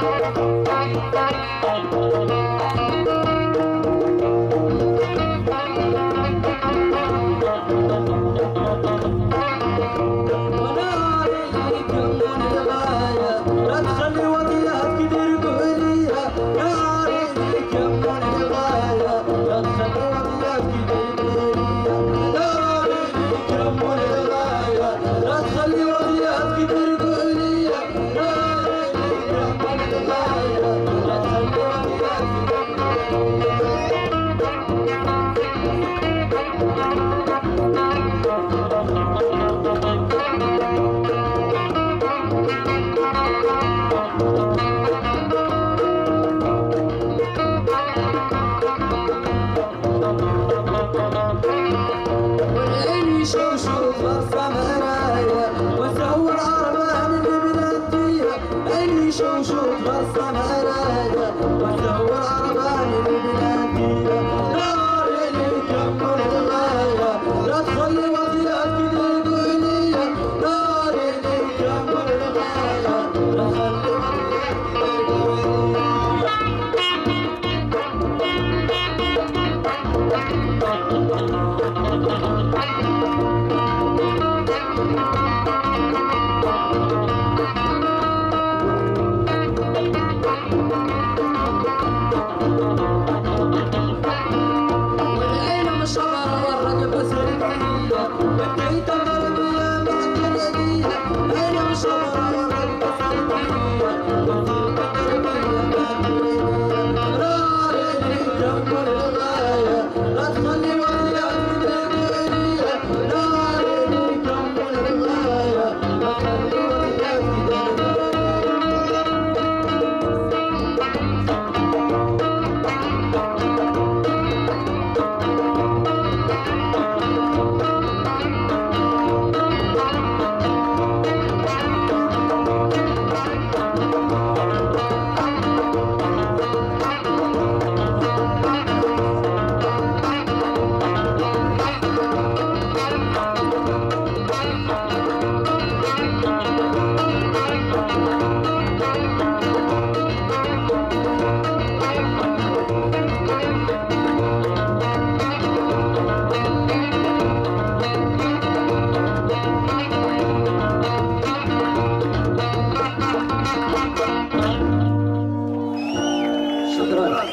Thank you. نمشي وشوف رفع مرايا وتصور أرمان اللي بلديها اللي شوف رفع مرايا وتصور أرمان اللي Música 仕上げないな。